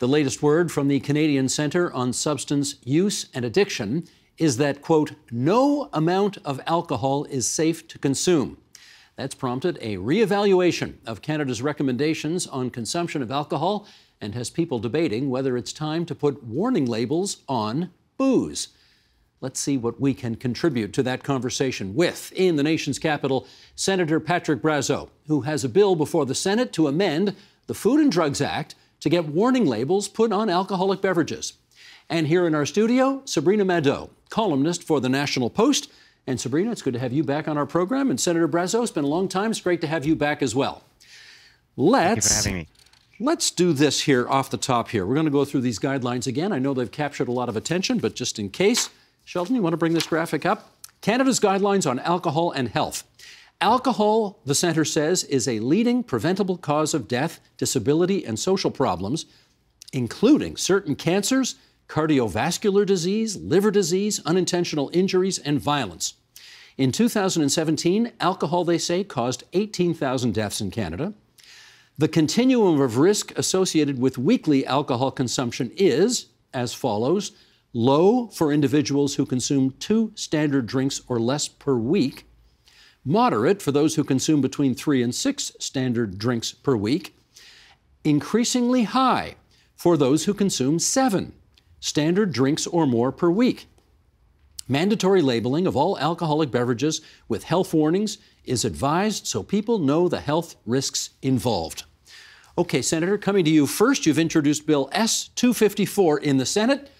The latest word from the Canadian Centre on Substance Use and Addiction is that, quote, no amount of alcohol is safe to consume. That's prompted a reevaluation of Canada's recommendations on consumption of alcohol and has people debating whether it's time to put warning labels on booze. Let's see what we can contribute to that conversation with, in the nation's capital, Senator Patrick Brazeau, who has a bill before the Senate to amend the Food and Drugs Act to get warning labels put on alcoholic beverages. And here in our studio, Sabrina Maddeaux, columnist for the National Post. And Sabrina, it's good to have you back on our program. And Senator Brazeau, it's been a long time. It's great to have you back as well. Let's Let's do this here off the top here. We're going to go through these guidelines again. I know they've captured a lot of attention, but just in case, Sheldon, you want to bring this graphic up? Canada's guidelines on alcohol and health. Alcohol, the center says, is a leading preventable cause of death, disability, and social problems, including certain cancers, cardiovascular disease, liver disease, unintentional injuries, and violence. In 2017, alcohol, they say, caused 18,000 deaths in Canada. The continuum of risk associated with weekly alcohol consumption is as follows low for individuals who consume two standard drinks or less per week, moderate for those who consume between three and six standard drinks per week, increasingly high for those who consume seven standard drinks or more per week. Mandatory labeling of all alcoholic beverages with health warnings is advised so people know the health risks involved. Okay, Senator, coming to you first, you've introduced Bill S 254 in the Senate.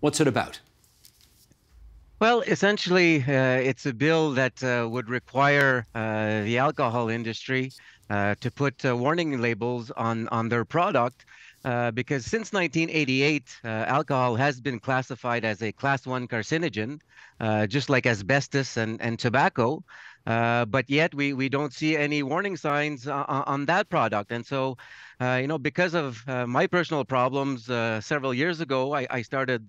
What's it about? Well, essentially, uh, it's a bill that uh, would require uh, the alcohol industry uh, to put uh, warning labels on, on their product uh, because since 1988, uh, alcohol has been classified as a class one carcinogen, just like asbestos and, and tobacco. But yet we, we don't see any warning signs on, on that product. And so, uh, you know, because of uh, my personal problems several years ago, I, I started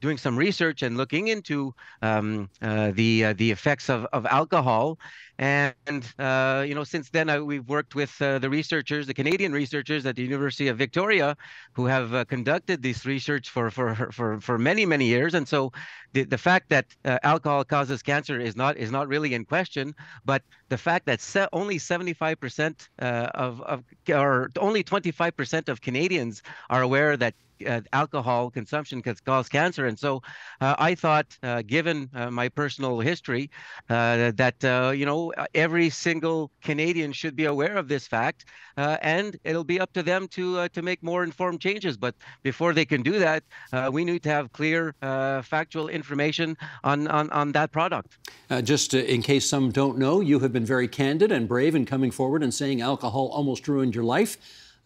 doing some research and looking into um, the the effects of, of alcohol. And, you know, since then, I, we've worked with the researchers, the Canadian researchers at the University of Victoria, who have conducted this research for, for, for, for many, many years. And so the, the fact that alcohol causes cancer is not is not really in question but the fact that se- only 75% uh, of, of, or only 25% of Canadians are aware that uh, alcohol consumption can cause cancer. And so uh, I thought, uh, given uh, my personal history, uh, that, uh, you know, every single Canadian should be aware of this fact. and it'll be up to them to, to make more informed changes. But before they can do that, we need to have clear factual information on, on, on that product. just in case some don't know, you have been very candid and brave in coming forward and saying alcohol almost ruined your life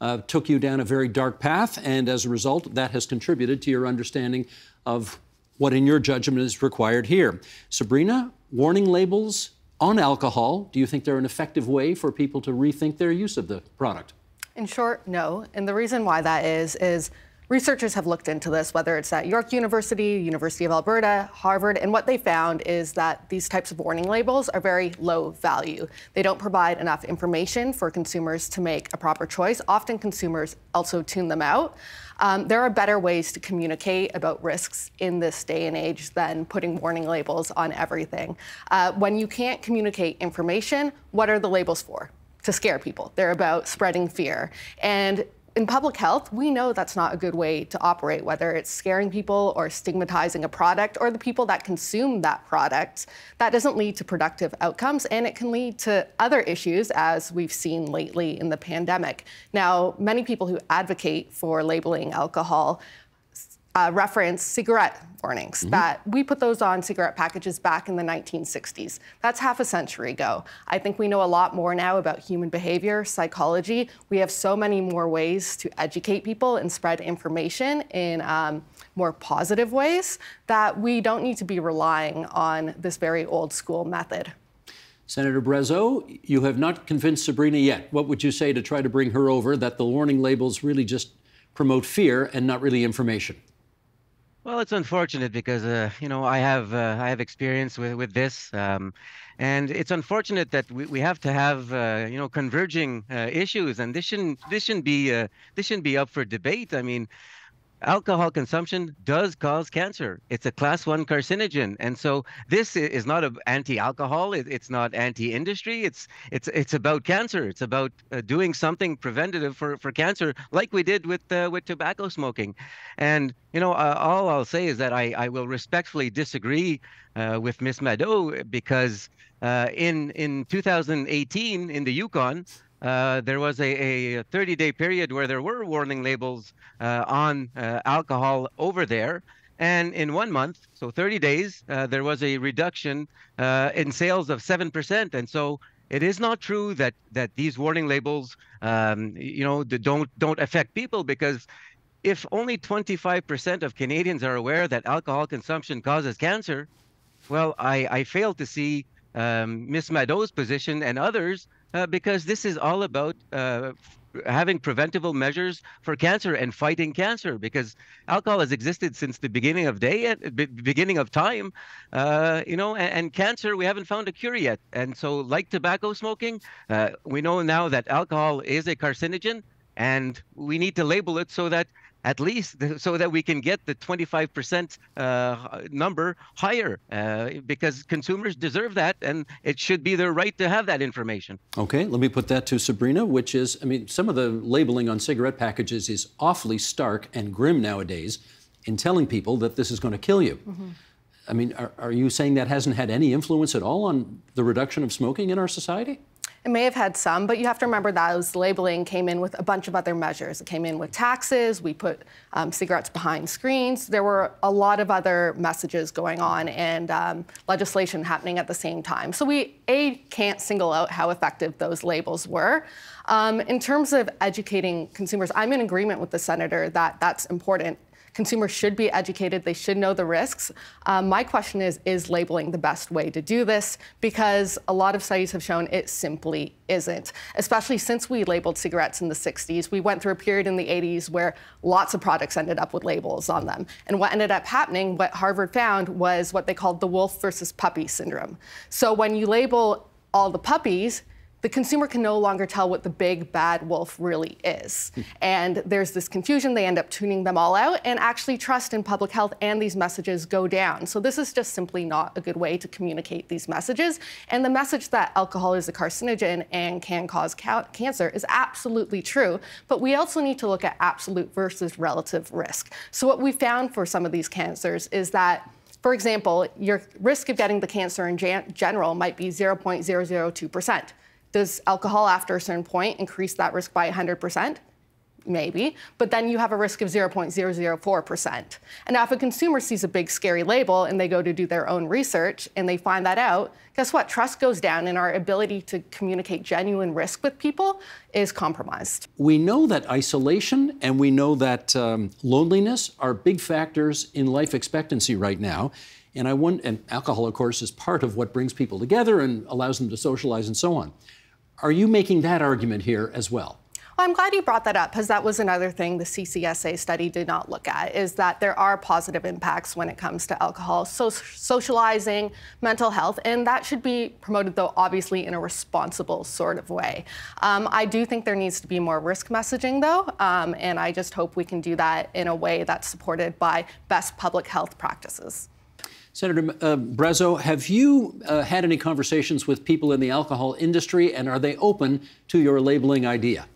uh, took you down a very dark path, and as a result, that has contributed to your understanding of what, in your judgment, is required here. Sabrina, warning labels on alcohol, do you think they're an effective way for people to rethink their use of the product? In short, no. And the reason why that is, is Researchers have looked into this, whether it's at York University, University of Alberta, Harvard, and what they found is that these types of warning labels are very low value. They don't provide enough information for consumers to make a proper choice. Often consumers also tune them out. Um, there are better ways to communicate about risks in this day and age than putting warning labels on everything. Uh, when you can't communicate information, what are the labels for? To scare people. They're about spreading fear. And in public health, we know that's not a good way to operate, whether it's scaring people or stigmatizing a product or the people that consume that product. That doesn't lead to productive outcomes and it can lead to other issues as we've seen lately in the pandemic. Now, many people who advocate for labeling alcohol uh, reference cigarette warnings mm-hmm. that we put those on cigarette packages back in the 1960s. That's half a century ago. I think we know a lot more now about human behavior, psychology. We have so many more ways to educate people and spread information in um, more positive ways that we don't need to be relying on this very old school method. Senator Brazeau, you have not convinced Sabrina yet. What would you say to try to bring her over that the warning labels really just promote fear and not really information? Well, it's unfortunate because uh, you know I have uh, I have experience with with this, um, and it's unfortunate that we, we have to have uh, you know converging uh, issues, and this shouldn't this shouldn't be uh, this shouldn't be up for debate. I mean, alcohol consumption does cause cancer. It's a class one carcinogen, and so this is not an anti-alcohol. it's not anti-industry. It's it's it's about cancer. It's about uh, doing something preventative for, for cancer, like we did with uh, with tobacco smoking. And you know, uh, all I'll say is that I I will respectfully disagree uh, with Miss Maddeaux because uh, in in 2018 in the Yukon. Uh, there was a, a 30 day period where there were warning labels uh, on uh, alcohol over there. And in one month, so 30 days, uh, there was a reduction uh, in sales of 7%. And so it is not true that, that these warning labels, um, you know, don't, don't affect people because if only 25% of Canadians are aware that alcohol consumption causes cancer, well, I, I fail to see um, Ms. Maddeaux's position and others uh, because this is all about uh, having preventable measures for cancer and fighting cancer because alcohol has existed since the beginning of day uh, beginning of time uh, you know and, and, cancer we haven't found a cure yet. And so like tobacco smoking uh, we know now that alcohol is a carcinogen and we need to label it so that at least so that we can get the 25% uh, number higher uh, because consumers deserve that and it should be their right to have that information. Okay, let me put that to Sabrina, which is, I mean, some of the labeling on cigarette packages is awfully stark and grim nowadays in telling people that this is going to kill you. Mm-hmm. I mean, are, are you saying that hasn't had any influence at all on the reduction of smoking in our society? It may have had some, but you have to remember that those labeling came in with a bunch of other measures. It came in with taxes. We put um, cigarettes behind screens. There were a lot of other messages going on and um, legislation happening at the same time. So we a can't single out how effective those labels were. Um, in terms of educating consumers, I'm in agreement with the senator that that's important Consumers should be educated, they should know the risks. Um, my question is Is labeling the best way to do this? Because a lot of studies have shown it simply isn't, especially since we labeled cigarettes in the 60s. We went through a period in the 80s where lots of products ended up with labels on them. And what ended up happening, what Harvard found, was what they called the wolf versus puppy syndrome. So when you label all the puppies, the consumer can no longer tell what the big bad wolf really is. Hmm. and there's this confusion. They end up tuning them all out, and actually, trust in public health and these messages go down. So, this is just simply not a good way to communicate these messages. And the message that alcohol is a carcinogen and can cause ca cancer is absolutely true. But we also need to look at absolute versus relative risk. So, what we found for some of these cancers is that for example, your risk of getting the cancer in general might be 0.002%. Does alcohol after a certain point increase that risk by 100%? Maybe, but then you have a risk of 0.004%. And now, if a consumer sees a big scary label and they go to do their own research and they find that out, guess what? Trust goes down and our ability to communicate genuine risk with people is compromised. We know that isolation and we know that um, loneliness are big factors in life expectancy right now. And I want, and alcohol, of course, is part of what brings people together and allows them to socialize and so on. Are you making that argument here as well? I'm glad you brought that up because that was another thing the CCSA study did not look at is that there are positive impacts when it comes to alcohol, so socializing, mental health, and that should be promoted though obviously in a responsible sort of way. Um, I do think there needs to be more risk messaging though, um, and I just hope we can do that in a way that's supported by best public health practices. Senator uh, Brazeau, have you uh, had any conversations with people in the alcohol industry, and are they open to your labeling idea?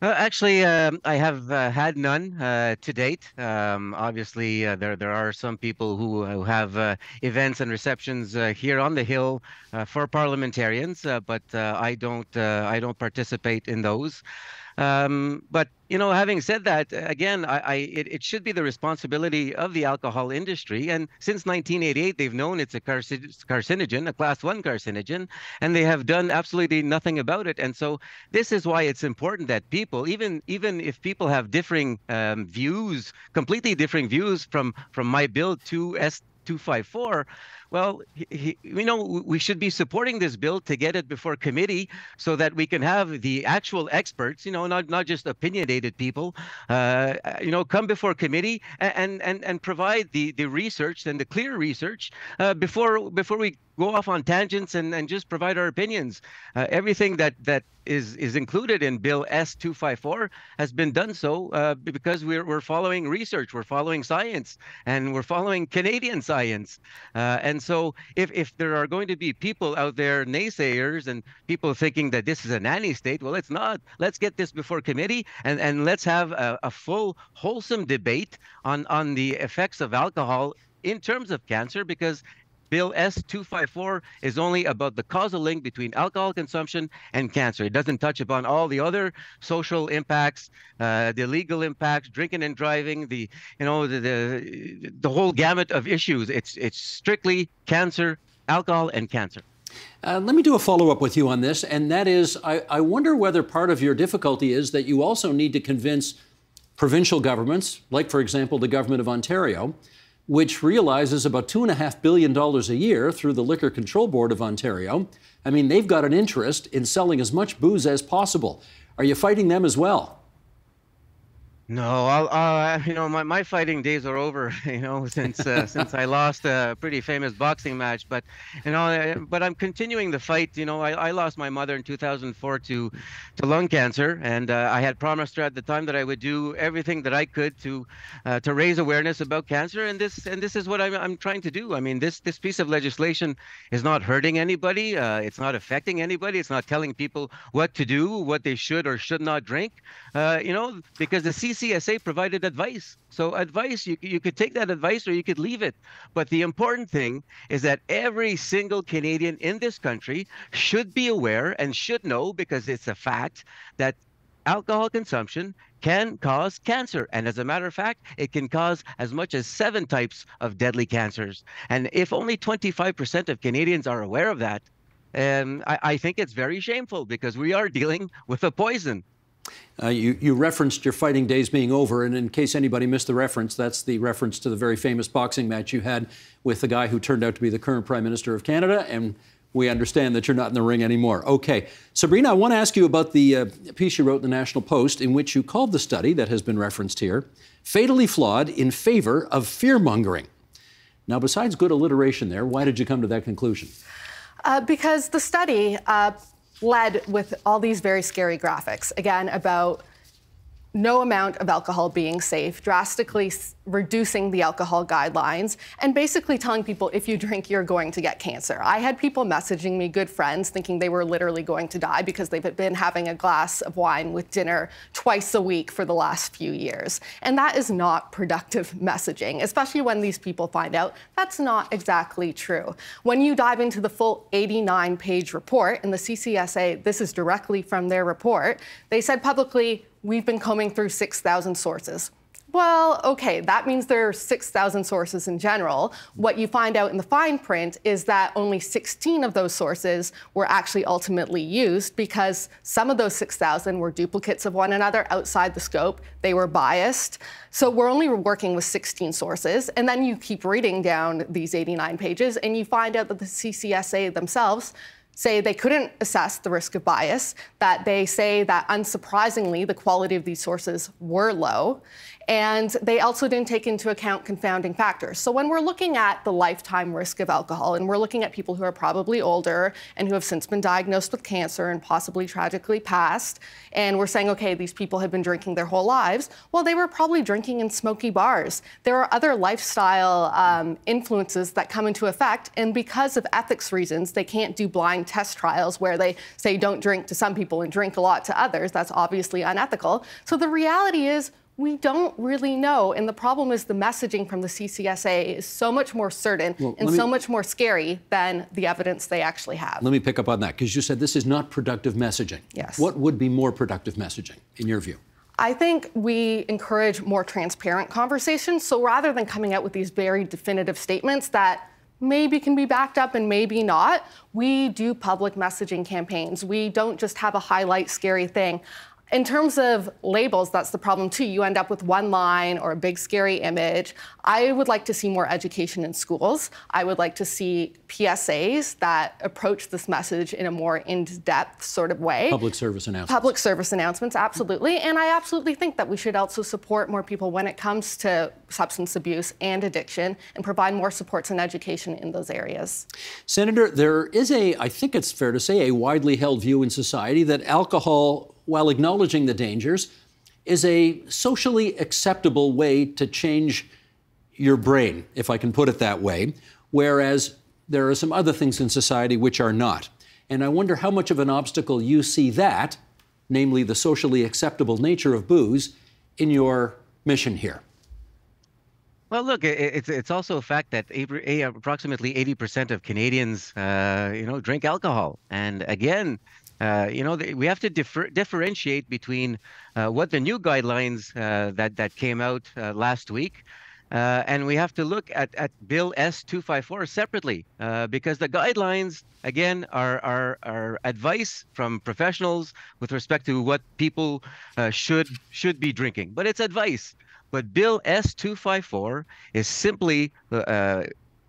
Uh, actually, um, I have uh, had none uh, to date. Um, obviously, uh, there there are some people who, who have events and receptions here on the Hill for parliamentarians, but I don't I don't participate in those. Um, but you know, having said that, again, I, I it, it, should be the responsibility of the alcohol industry. And since 1988, they've known it's a carcinogen, a class one carcinogen, and they have done absolutely nothing about it. And so this is why it's important that people, even even if people have differing um, views, completely differing views from from my bill to S 254, well, he, he, you know, we should be supporting this bill to get it before committee so that we can have the actual experts, you know, not not just opinionated people, uh, you know, come before committee and and and provide the the research and the clear research uh, before before we go off on tangents and, and just provide our opinions. Uh, everything that that is is included in Bill S254 has been done so uh, because we're we're following research, we're following science, and we're following Canadian science. Uh, and so, if if there are going to be people out there naysayers and people thinking that this is a nanny state, well, it's not. Let's get this before committee and and let's have a, a full wholesome debate on on the effects of alcohol in terms of cancer because Bill S254 is only about the causal link between alcohol consumption and cancer. It doesn't touch upon all the other social impacts, uh, the legal impacts, drinking and driving, the you know the, the the whole gamut of issues. It's it's strictly cancer, alcohol, and cancer. Uh, let me do a follow up with you on this, and that is I, I wonder whether part of your difficulty is that you also need to convince provincial governments, like, for example, the government of Ontario, which realizes about $2.5 billion a year through the Liquor Control Board of Ontario. I mean, they've got an interest in selling as much booze as possible. Are you fighting them as well? No, I'll, uh, you know, my, my fighting days are over, you know, since uh, since I lost a pretty famous boxing match. But, you know, but I'm continuing the fight. You know, I, I lost my mother in 2004 to to lung cancer, and uh, I had promised her at the time that I would do everything that I could to uh, to raise awareness about cancer. And this and this is what I'm, I'm trying to do. I mean, this this piece of legislation is not hurting anybody. Uh, it's not affecting anybody. It's not telling people what to do, what they should or should not drink. You know, because the CCSA provided advice. So advice, you, you could take that advice or you could leave it. But the important thing is that every single Canadian in this country should be aware and should know because it's a fact that alcohol consumption can cause cancer. And as a matter of fact, it can cause as much as seven types of deadly cancers. And if only 25% of Canadians are aware of that, um, I, I think it's very shameful because we are dealing with a poison. Uh, you, you, referenced your fighting days being over, and in case anybody missed the reference, that's the reference to the very famous boxing match you had with the guy who turned out to be the current Prime Minister of Canada, and we understand that you're not in the ring anymore. Okay. Sabrina, I want to ask you about the uh, piece you wrote in the National Post in which you called the study that has been referenced here fatally flawed in favor of fear mongering. Now, besides good alliteration there, why did you come to that conclusion? Uh, because the study uh, led with all these very scary graphics, again, about no amount of alcohol being safe, drastically reducing the alcohol guidelines, and basically telling people if you drink, you're going to get cancer. I had people messaging me, good friends, thinking they were literally going to die because they've been having a glass of wine with dinner twice a week for the last few years. And that is not productive messaging, especially when these people find out that's not exactly true. When you dive into the full 89 page report, in the CCSA, this is directly from their report, they said publicly, we've been combing through 6,000 sources. Well, okay, that means there are 6,000 sources in general. What you find out in the fine print is that only 16 of those sources were actually ultimately used because some of those 6,000 were duplicates of one another outside the scope. They were biased. So we're only working with 16 sources. And then you keep reading down these 89 pages and you find out that the CCSA themselves say they couldn't assess the risk of bias, that they say that unsurprisingly, the quality of these sources were low, and they also didn't take into account confounding factors. So when we're looking at the lifetime risk of alcohol, and we're looking at people who are probably older and who have since been diagnosed with cancer and possibly tragically passed, and we're saying, okay, these people have been drinking their whole lives, well, they were probably drinking in smoky bars. There are other lifestyle um, influences that come into effect, and because of ethics reasons, they can't do blind test trials where they say don't drink to some people and drink a lot to others. That's obviously unethical. So the reality is, we don't really know. And the problem is the messaging from the CCSA is so much more certain well, and me, so much more scary than the evidence they actually have. Let me pick up on that because you said this is not productive messaging. Yes. What would be more productive messaging in your view? I think we encourage more transparent conversations. So rather than coming out with these very definitive statements that maybe can be backed up and maybe not, we do public messaging campaigns. We don't just have a highlight scary thing. In terms of labels, that's the problem too. You end up with one line or a big scary image. I would like to see more education in schools. I would like to see PSAs that approach this message in a more in-depth sort of way. Public service announcements. Public service announcements, absolutely. And I absolutely think that we should also support more people when it comes to substance abuse and addiction and provide more supports and education in those areas. Senator, there is a, I think it's fair to say, a widely held view in society that alcohol while acknowledging the dangers, is a socially acceptable way to change your brain, if I can put it that way, whereas there are some other things in society which are not. And I wonder how much of an obstacle you see that, namely the socially acceptable nature of booze, in your mission here. Well, look, it's it's also a fact that approximately 80% of Canadians, uh, you know, drink alcohol, and again, uh, you know, we have to differ, differentiate between uh, what the new guidelines uh, that that came out uh, last week, uh, and we have to look at, at Bill S 254 separately because the guidelines again are, are are advice from professionals with respect to what people should should be drinking, but it's advice. But Bill S 254 is simply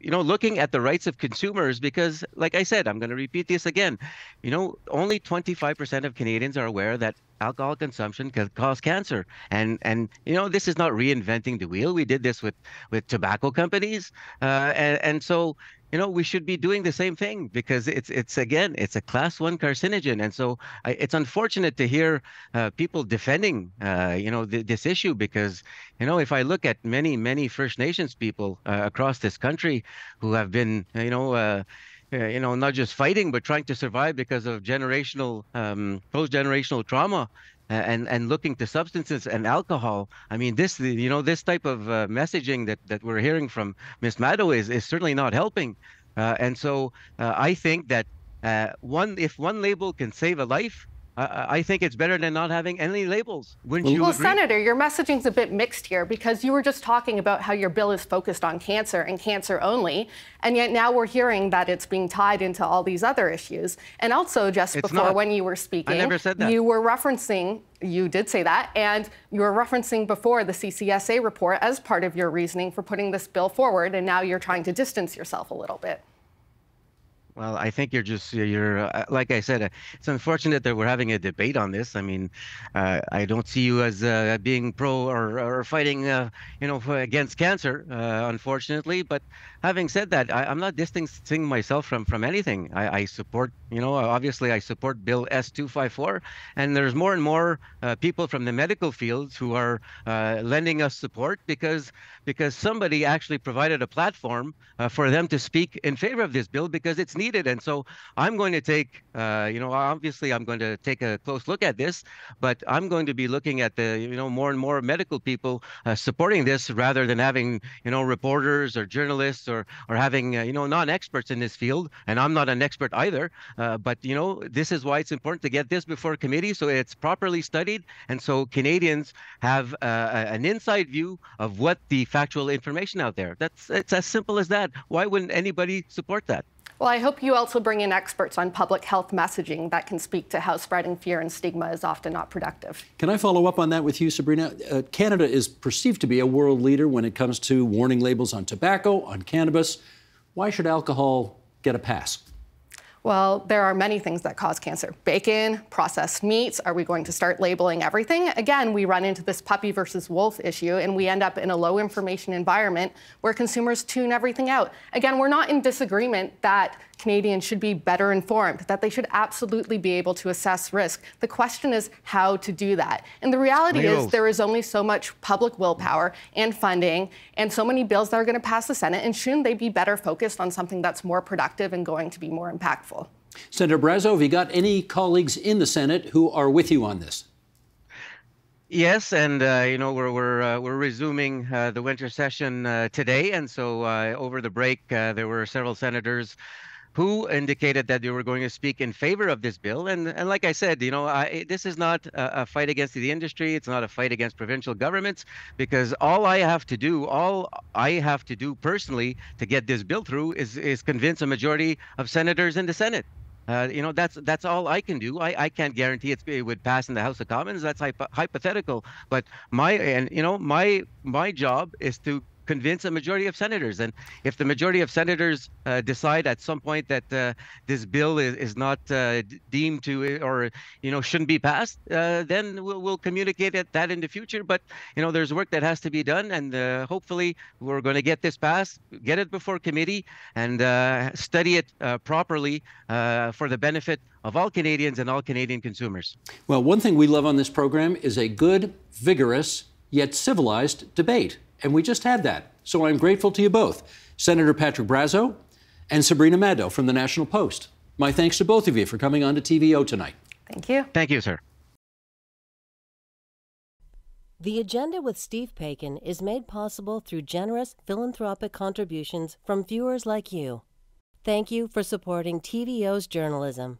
you know, looking at the rights of consumers, because, like I said, I'm going to repeat this again. You know, only 25% of Canadians are aware that alcohol consumption can cause cancer, and and you know, this is not reinventing the wheel. We did this with with tobacco companies, uh, and and so you know we should be doing the same thing because it's it's again it's a class one carcinogen. And so I, it's unfortunate to hear uh, people defending uh, you know th- this issue because you know if i look at many many first nations people uh, across this country who have been you know uh, uh, you know, not just fighting, but trying to survive because of generational, um, post-generational trauma and and looking to substances and alcohol. I mean, this you know this type of uh, messaging that that we're hearing from Ms. Maddeaux is is certainly not helping. Uh, and so uh, I think that uh, one if one label can save a life, I, think it's better than not having any labels. Wouldn't well, you? Well, agree? Senator, your messaging's a bit mixed here because you were just talking about how your bill is focused on cancer and cancer only, and yet now we're hearing that it's being tied into all these other issues. And also, just it's before not. when you were speaking, I never said that. you were referencing. You did say that, and you were referencing before the CCSA report as part of your reasoning for putting this bill forward, and now you're trying to distance yourself a little bit. Well, I think you're just you're uh, like I said. Uh, it's unfortunate that we're having a debate on this. I mean, uh, I don't see you as uh, being pro or, or fighting, uh, you know, against cancer. Uh, unfortunately, but having said that, I, am not distancing myself from from anything. I, I, support, you know, obviously I support Bill S two five four, and there's more and more people from the medical fields who are lending us support because because somebody actually provided a platform for them to speak in favor of this bill because it's needed. And so I'm going to take, uh, you know, obviously I'm going to take a close look at this, but I'm going to be looking at the, you know, more and more medical people uh, supporting this rather than having, you know, reporters or journalists or or having, uh, you know, non-experts in this field. And I'm not an expert either. Uh, but you know, this is why it's important to get this before committee so it's properly studied, and so Canadians have uh, an inside view of what the factual information out there. That's it's as simple as that. Why wouldn't anybody support that? Well, I hope you also bring in experts on public health messaging that can speak to how spreading fear and stigma is often not productive. Can I follow up on that with you, Sabrina? Uh, Canada is perceived to be a world leader when it comes to warning labels on tobacco, on cannabis. Why should alcohol get a pass? Well, there are many things that cause cancer. Bacon, processed meats. Are we going to start labeling everything? Again, we run into this puppy versus wolf issue, and we end up in a low information environment where consumers tune everything out. Again, we're not in disagreement that Canadians should be better informed, that they should absolutely be able to assess risk. The question is how to do that. And the reality is there is only so much public willpower and funding and so many bills that are going to pass the Senate. And shouldn't they be better focused on something that's more productive and going to be more impactful? Senator Brazeau, have you got any colleagues in the Senate who are with you on this? Yes, and uh, you know we're we're uh, we're resuming uh, the winter session uh, today, and so uh, over the break uh, there were several senators who indicated that they were going to speak in favor of this bill. And, and like I said, you know, I, this is not a, a, fight against the industry. It's not a fight against provincial governments because all I have to do, all I have to do personally to get this bill through is, is convince a majority of senators in the Senate. Uh, you know, that's that's all I can do. I, I can't guarantee it would pass in the House of Commons. That's hypo- hypothetical. But my and you know my my job is to convince a majority of senators. And if the majority of senators uh, decide at some point that uh, this bill is, is not uh, deemed to or you know shouldn't be passed, uh, then we'll, we'll communicate it, that in the future. But you know there's work that has to be done, and uh, hopefully we're going to get this passed, get it before committee, and uh, study it properly for the benefit of all Canadians and all Canadian consumers. Well, one thing we love on this program is a good, vigorous, yet civilized debate. And we just had that. So I'm grateful to you both, Senator Patrick Brazeau and Sabrina Maddeaux from the National Post. My thanks to both of you for coming on to TVO tonight. Thank you. Thank you, sir. The Agenda with Steve Paikin is made possible through generous philanthropic contributions from viewers like you. Thank you for supporting TVO's journalism.